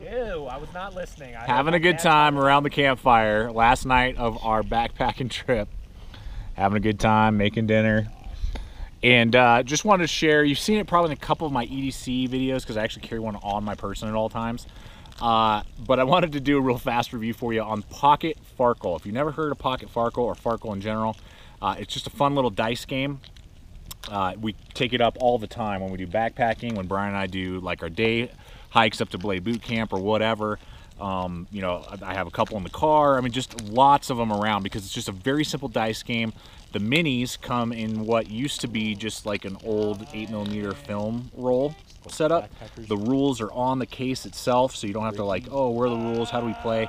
Ew, I was not listening. I having a good time around the campfire last night of our backpacking trip. Having a good time, making dinner. And uh, just wanted to share, you've seen it probably in a couple of my EDC videos because I actually carry one on my person at all times. Uh, but I wanted to do a real fast review for you on Pocket Farkle. If you've never heard of Pocket Farkle or Farkle in general, uh, it's just a fun little dice game. Uh, we take it up all the time when we do backpacking, when Brian and I do like our day hikes up to Blade Boot Camp or whatever. Um, you know, I have a couple in the car. I mean, just lots of them around because it's just a very simple dice game. The minis come in what used to be just like an old 8 millimeter film roll setup. The rules are on the case itself, so you don't have to like, oh, where are the rules? How do we play?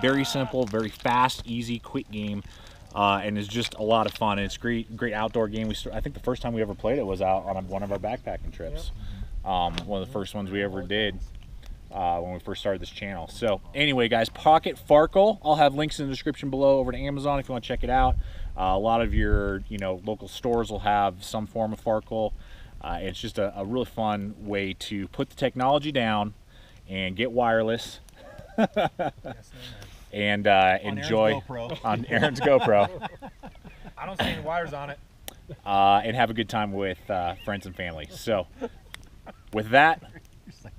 Very simple, very fast, easy, quick game. Uh, and it's just a lot of fun. And it's great, great outdoor game. We, I think the first time we ever played it was out on one of our backpacking trips. Um, one of the first ones we ever did uh, when we first started this channel. So anyway, guys, Pocket Farkle. I'll have links in the description below over to Amazon if you want to check it out. Uh, a lot of your, you know, local stores will have some form of Farkle. Uh, it's just a, a, really fun way to put the technology down and get wireless. and uh, enjoy Aaron's on Aaron's GoPro. I don't see any wires on it. Uh, and have a good time with uh, friends and family. So, with that,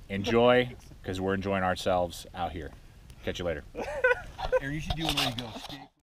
enjoy because we're enjoying ourselves out here. Catch you later. Aaron, you should do one where you go.